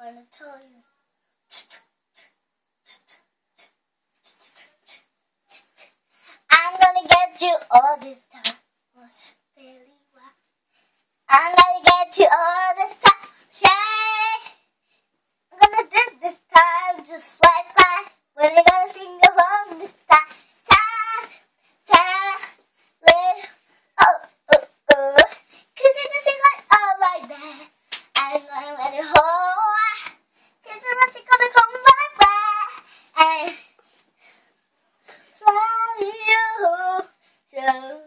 gonna tell you. And fly you. So,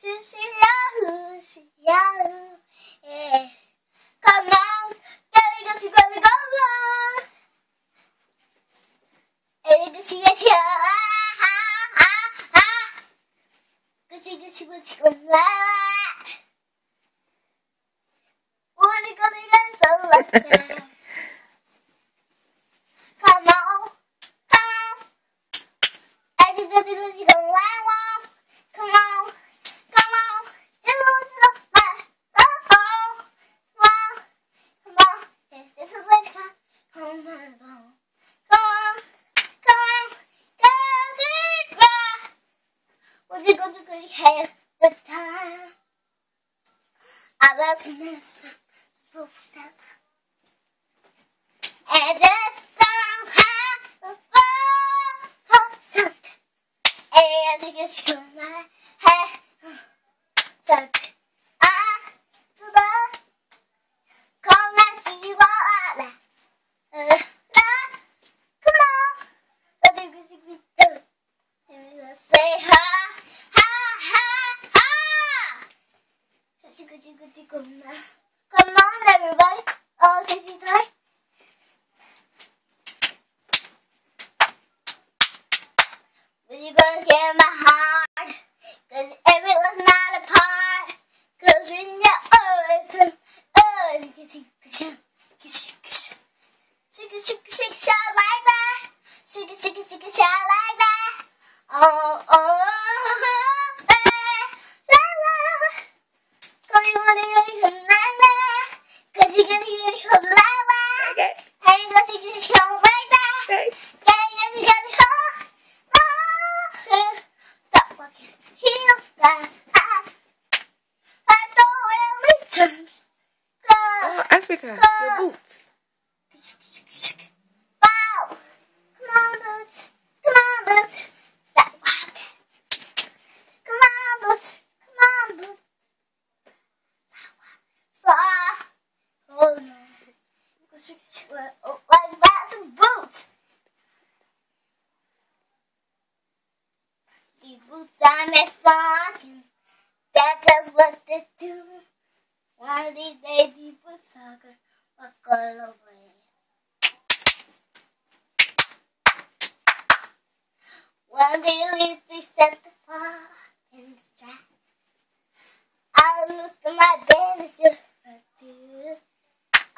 she, she, yahoo, she, yahoo. Yeah. Come on. Gotta go, to go, to go, go. Gıcı gıcı ha ha ha ha Gıcı gıcı gıcı la Ucu kadıyla sallasın Come Would you go to good have the time? I was missing. And has a full something. And I you're my Like that. Oh, oh, oh, eh, la, la. Cause you wanna get it like that. Cause you like. Okay. Got get it like that. Okay. Yeah, you oh, Stop walking. Heel that. Oh, Africa, your boots. Wow! Come on, boots. Come on, boots. Stop walking. Come on, boots. Come on, boots. Stop. Oh no. Oh, like that the boots. The boots made for walking. That's just what they do. One of these days, the boots are gonna walk all away. One day least they set the fire in the strap. I look at my bandages.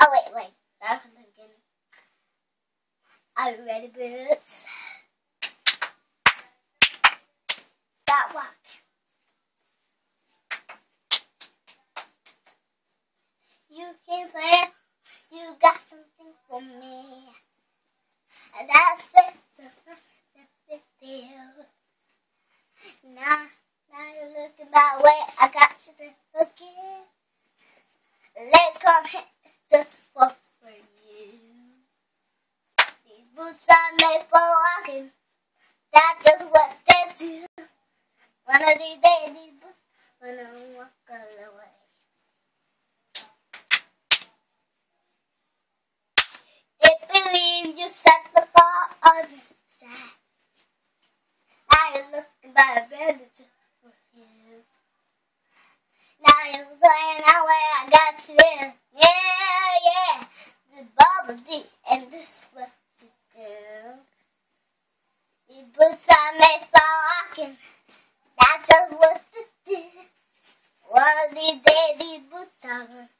Oh wait, wait. Are you ready, boots? Stop walking. You can play. You got something for me. And that's it. That's it, deal. Now, now you're looking my way. I got you this looking. Let's come here just for for you. These boots are made for walking. That's just what they do. One of these days, these boots gonna walk all the way. If believe you set the bar on the side. Now you're looking by a bandage for you. Now you're playing out where I got you in. Yeah, yeah. The bubble deep, and this is what you do. These boots are made for walking. That's just what